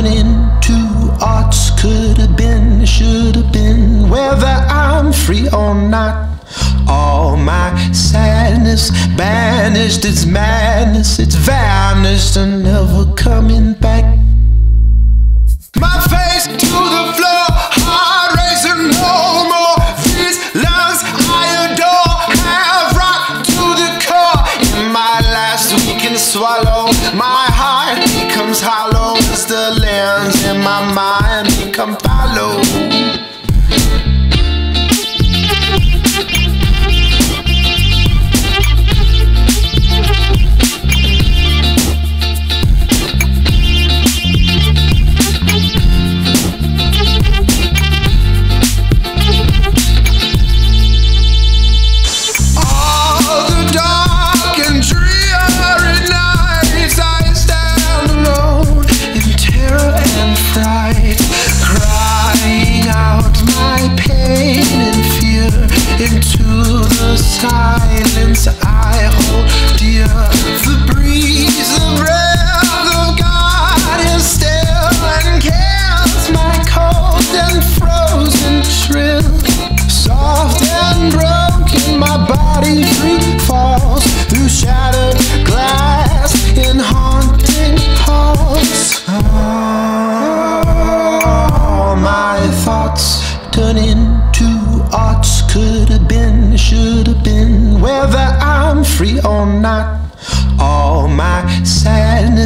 turning to odds could have been, should have been, whether I'm free or not. All my sadness banished, it's madness, it's vanished and never coming back. follows the lens in my mind, become follow.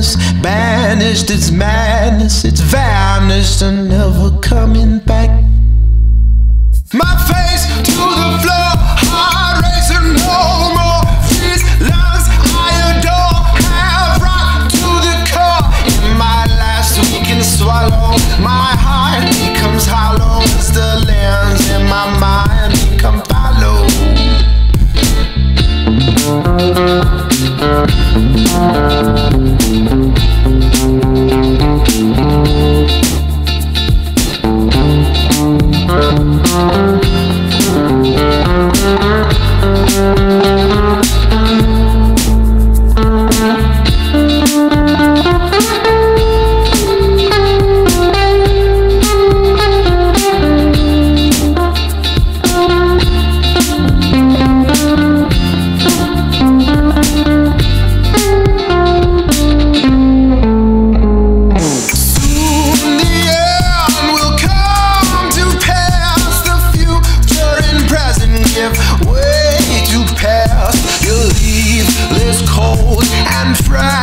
madness, banished its madness, it's vanished and never coming back. My faith. I'm.